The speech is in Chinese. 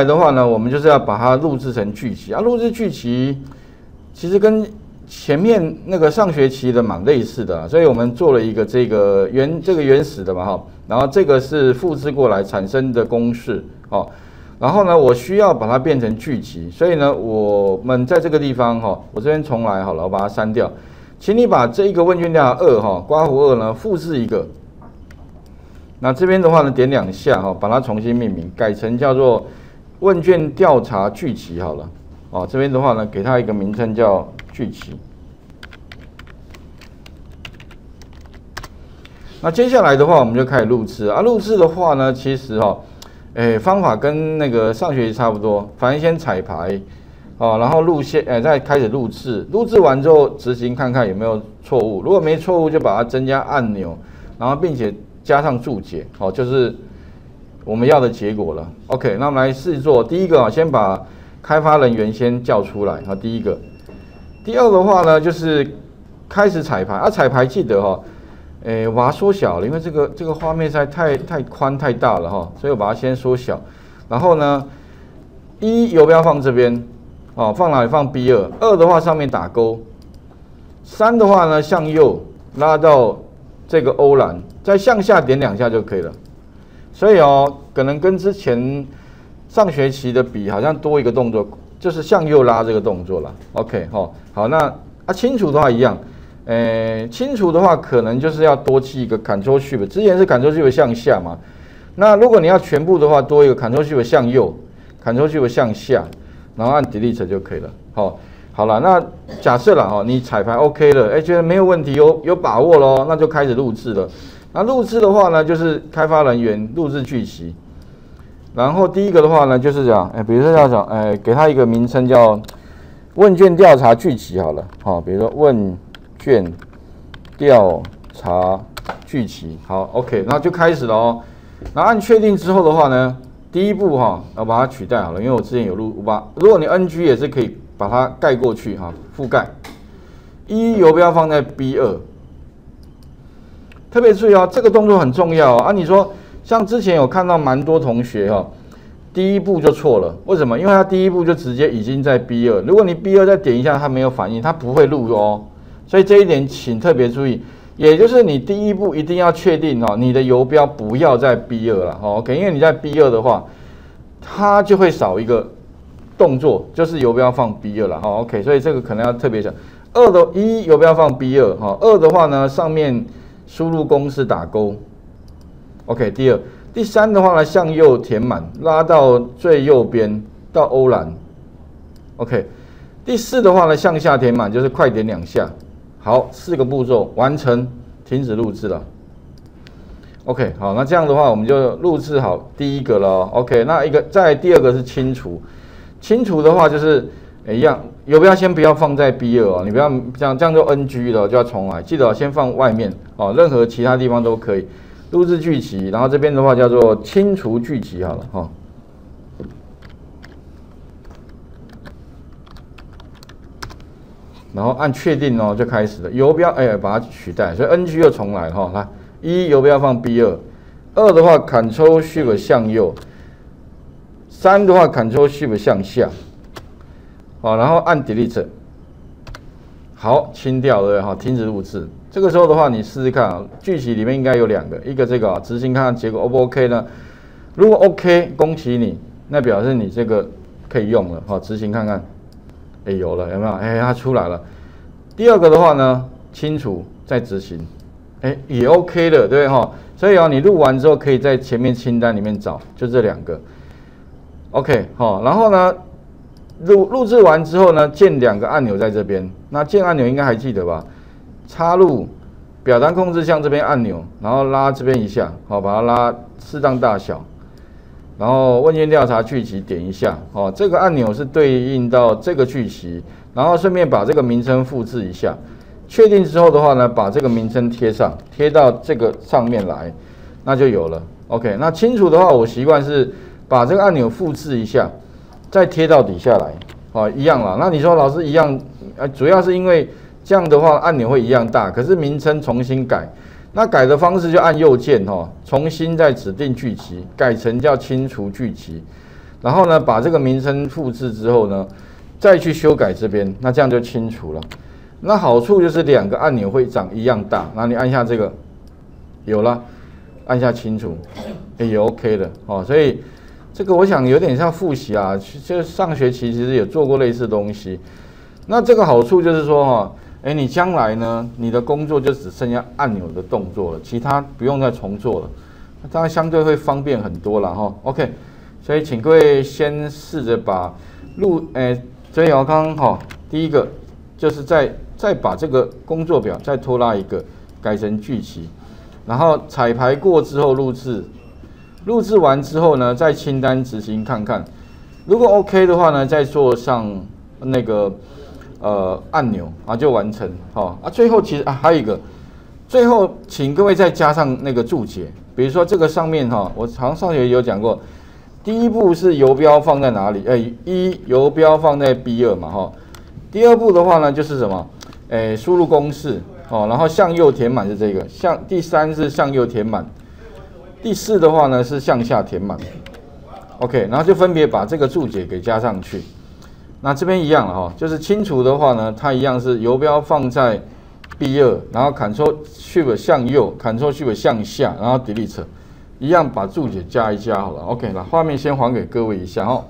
来的话呢，我们就是要把它录制成剧集啊。录制剧集其实跟前面那个上学期的蛮类似的，所以我们做了一个这个原这个原始的嘛哈，然后这个是复制过来产生的公式哦。然后呢，我需要把它变成剧集，所以呢，我们在这个地方哈，我这边重来好了，我把它删掉。请你把这一个问卷调二哈，刮胡二呢，复制一个。那这边的话呢，点两下哈，把它重新命名，改成叫做问卷调查聚集好了。哦，这边的话呢，给它一个名称叫聚集。那接下来的话，我们就开始录制啊。录制的话呢，其实哈。哎，方法跟那个上学期差不多，反正先彩排，哦，然后录线，哎，再开始录制，录制完之后执行看看有没有错误，如果没错误就把它增加按钮，然后并且加上注解，哦，就是我们要的结果了。OK，那我们来试做，第一个啊，先把开发人员先叫出来，啊，第一个，第二的话呢，就是开始彩排，啊，彩排记得哈。诶，我把它缩小了，因为这个这个画面在太太宽太大了哈，所以我把它先缩小。然后呢，一游标放这边，哦，放哪里？放 B 二。二的话上面打勾。三的话呢，向右拉到这个欧蓝，再向下点两下就可以了。所以哦，可能跟之前上学期的比，好像多一个动作，就是向右拉这个动作了。OK，哈，好，那啊清除的话一样。诶，清除的话，可能就是要多记一个 Ctrl Shift，之前是 Ctrl Shift 向下嘛。那如果你要全部的话，多一个 Ctrl Shift 向右，Ctrl Shift 向下，然后按 Delete 就可以了。好，好了，那假设了哦，你彩排 OK 了，哎，觉得没有问题，有有把握喽，那就开始录制了。那录制的话呢，就是开发人员录制剧集。然后第一个的话呢，就是讲，哎，比如说要讲，哎，给他一个名称叫问卷调查剧集好了，好，比如说问。卷调查剧集，好，OK，那就开始了哦。那按确定之后的话呢，第一步哈，要把它取代好了，因为我之前有录，我把如果你 NG 也是可以把它盖过去哈，覆盖。一游标放在 B 二，特别注意哦，这个动作很重要啊。你说像之前有看到蛮多同学哈，第一步就错了，为什么？因为他第一步就直接已经在 B 二，如果你 B 二再点一下，他没有反应，他不会录哦。所以这一点请特别注意，也就是你第一步一定要确定哦，你的游标不要在 B 二了哦，OK，因为你在 B 二的话，它就会少一个动作，就是游标放 B 二了哦，OK，所以这个可能要特别讲。二的一游标放 B 二哈，二的话呢上面输入公式打勾，OK，第二，第三的话呢向右填满，拉到最右边到欧蓝，OK，第四的话呢向下填满，就是快点两下。好，四个步骤完成，停止录制了。OK，好，那这样的话，我们就录制好第一个了。OK，那一个在第二个是清除，清除的话就是一样，有不要先不要放在 B 二哦，你不要这样，这样就 NG 了，就要重来。记得先放外面哦，任何其他地方都可以。录制剧集，然后这边的话叫做清除剧集好了哈。然后按确定哦，就开始了。游标哎，把它取代，所以 NG 又重来哈。来，一游标放 B 二，二的话 Ctrl Shift 向右，三的话 Ctrl Shift 向下。好，然后按 Delete，好，清掉了哈，停止录制。这个时候的话，你试试看啊，具体里面应该有两个，一个这个啊，执行看看结果 O 不 OK 呢？如果 OK，恭喜你，那表示你这个可以用了好，执行看看。哎，有了，有没有？哎，它出来了。第二个的话呢，清除再执行，哎，也 OK 的，对不对哈？所以啊，你录完之后可以在前面清单里面找，就这两个。OK 哈，然后呢，录录制完之后呢，建两个按钮在这边。那建按钮应该还记得吧？插入表单控制项这边按钮，然后拉这边一下，好，把它拉适当大小。然后问卷调查聚集点一下，哦，这个按钮是对应到这个聚集，然后顺便把这个名称复制一下，确定之后的话呢，把这个名称贴上，贴到这个上面来，那就有了。OK，那清楚的话，我习惯是把这个按钮复制一下，再贴到底下来，哦，一样了。那你说老师一样，呃，主要是因为这样的话按钮会一样大，可是名称重新改。那改的方式就按右键哈，重新再指定聚集，改成叫清除聚集。然后呢，把这个名称复制之后呢，再去修改这边，那这样就清楚了。那好处就是两个按钮会长一样大，那你按下这个，有了，按下清除，也 OK 的哦。所以这个我想有点像复习啊，就上学期其实也做过类似东西。那这个好处就是说哈。哎，你将来呢？你的工作就只剩下按钮的动作了，其他不用再重做了，当然相对会方便很多了哈。OK，所以请各位先试着把录，哎，所以我刚刚哈，第一个就是再再把这个工作表再拖拉一个，改成聚集，然后彩排过之后录制，录制完之后呢，再清单执行看看，如果 OK 的话呢，再做上那个。呃，按钮啊就完成，好啊。最后其实啊还有一个，最后请各位再加上那个注解，比如说这个上面哈，我好像上学有讲过，第一步是游标放在哪里？哎，一游标放在 B 二嘛哈。第二步的话呢，就是什么？哎，输入公式哦，然后向右填满是这个，向第三是向右填满，第四的话呢是向下填满。OK，然后就分别把这个注解给加上去。那这边一样了哈，就是清除的话呢，它一样是游标放在 B 二，然后 Ctrl Shift 向右，Ctrl Shift 向下，然后 Delete，一样把注解加一加好了。OK，那画面先还给各位一下哈。